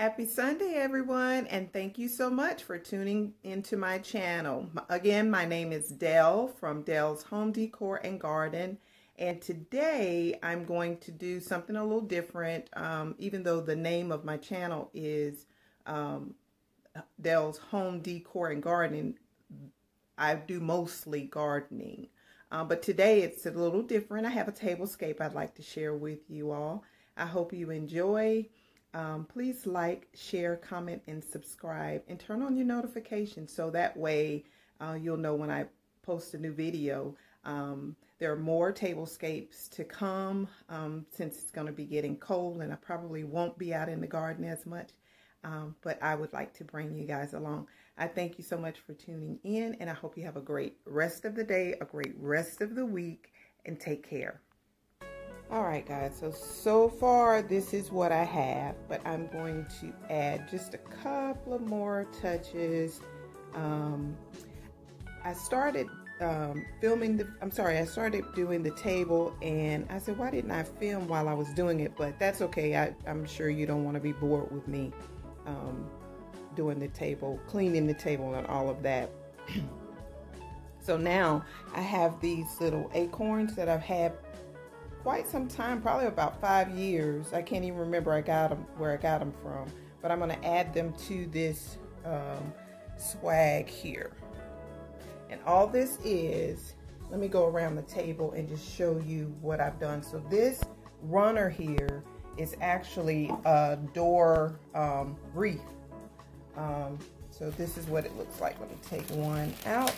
Happy Sunday, everyone, and thank you so much for tuning into my channel. Again, my name is Del from Del's Home Decor and Garden, and today I'm going to do something a little different, um, even though the name of my channel is um, Del's Home Decor and Garden. I do mostly gardening, um, but today it's a little different. I have a tablescape I'd like to share with you all. I hope you enjoy. Um, please like, share, comment, and subscribe, and turn on your notifications so that way uh, you'll know when I post a new video. Um, there are more tablescapes to come um, since it's going to be getting cold and I probably won't be out in the garden as much, um, but I would like to bring you guys along. I thank you so much for tuning in and I hope you have a great rest of the day, a great rest of the week, and take care. All right, guys, so, so far this is what I have, but I'm going to add just a couple of more touches. Um, I started um, filming the, I'm sorry, I started doing the table and I said, why didn't I film while I was doing it? But that's okay. I, am sure you don't want to be bored with me um, doing the table, cleaning the table and all of that. so now I have these little acorns that I've had quite some time, probably about five years. I can't even remember I got them where I got them from, but I'm going to add them to this um, swag here. And all this is, let me go around the table and just show you what I've done. So this runner here is actually a door um, wreath. Um, so this is what it looks like. Let me take one out.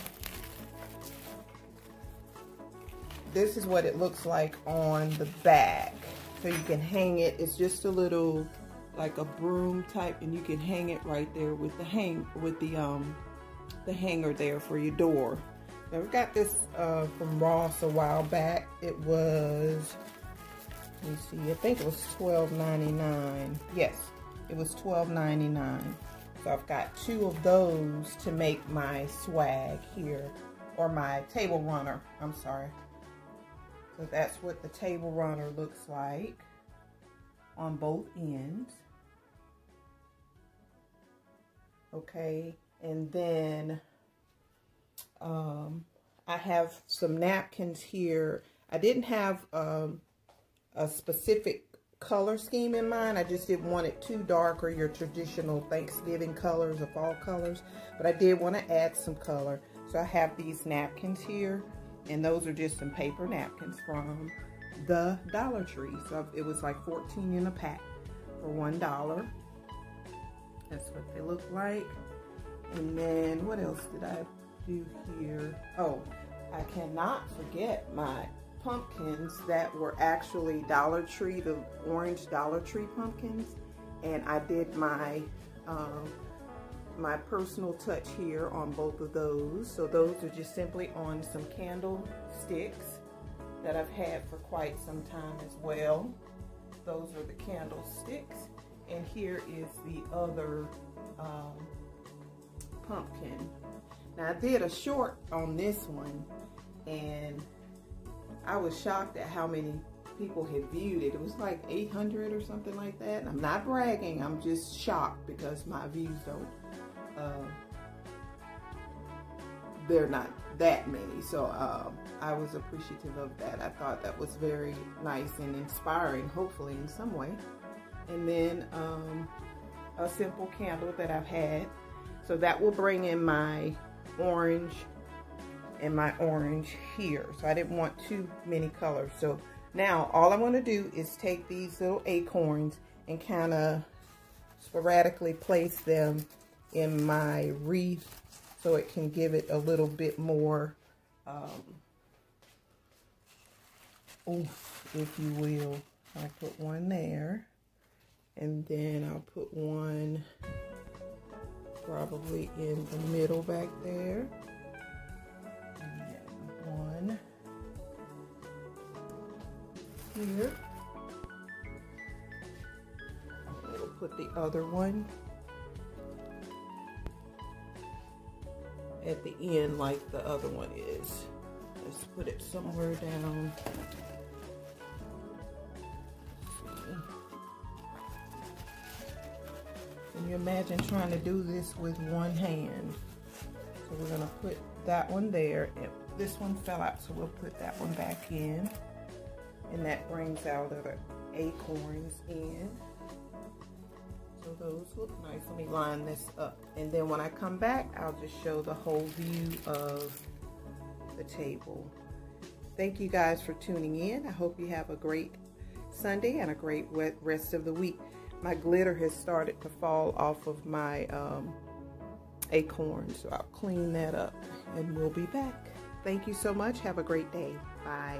This is what it looks like on the back. So you can hang it. It's just a little like a broom type and you can hang it right there with the hang with the um the hanger there for your door. Now we got this uh, from Ross a while back. It was let me see, I think it was $12.99. Yes, it was $12.99. So I've got two of those to make my swag here, or my table runner, I'm sorry. So that's what the table runner looks like on both ends. Okay, and then um, I have some napkins here. I didn't have um, a specific color scheme in mind. I just didn't want it too dark or your traditional Thanksgiving colors or fall colors. But I did want to add some color. So I have these napkins here. And those are just some paper napkins from the Dollar Tree. So it was like 14 in a pack for $1. That's what they look like. And then what else did I do here? Oh, I cannot forget my pumpkins that were actually Dollar Tree, the orange Dollar Tree pumpkins. And I did my um, my personal touch here on both of those. So those are just simply on some candle sticks that I've had for quite some time as well. Those are the candlesticks. And here is the other um, pumpkin. Now I did a short on this one and I was shocked at how many people had viewed it. It was like 800 or something like that. I'm not bragging, I'm just shocked because my views don't uh, they're not that many. So uh, I was appreciative of that. I thought that was very nice and inspiring, hopefully in some way. And then um, a simple candle that I've had. So that will bring in my orange and my orange here. So I didn't want too many colors. So now all I want to do is take these little acorns and kind of sporadically place them in my wreath so it can give it a little bit more um, if you will. I'll put one there. And then I'll put one probably in the middle back there. One here. We'll put the other one at the end like the other one is. Let's put it somewhere down. Can you imagine trying to do this with one hand? So we're gonna put that one there. And this one fell out, so we'll put that one back in. And that brings out little acorns in. So those look nice. Let me line this up. And then when I come back, I'll just show the whole view of the table. Thank you guys for tuning in. I hope you have a great Sunday and a great rest of the week. My glitter has started to fall off of my um, acorn, so I'll clean that up and we'll be back. Thank you so much. Have a great day. Bye.